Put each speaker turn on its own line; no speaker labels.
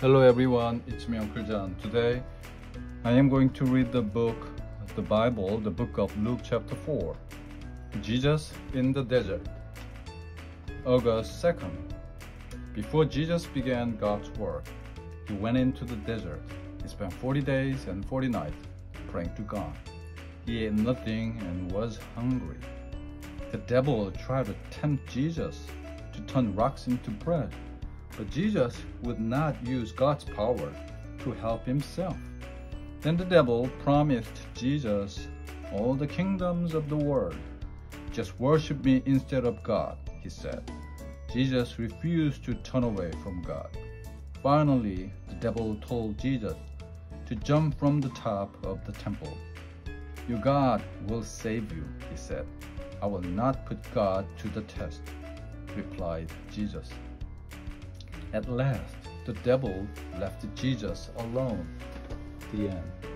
Hello everyone, it's me Uncle John. Today I am going to read the book, the Bible, the book of Luke chapter 4. Jesus in the desert. August 2nd. Before Jesus began God's work, he went into the desert. He spent 40 days and 40 nights praying to God. He ate nothing and was hungry. The devil tried to tempt Jesus to turn rocks into bread. But Jesus would not use God's power to help himself. Then the devil promised Jesus all the kingdoms of the world. Just worship me instead of God, he said. Jesus refused to turn away from God. Finally, the devil told Jesus to jump from the top of the temple. Your God will save you, he said. I will not put God to the test, replied Jesus. At last, the devil left Jesus alone. The end.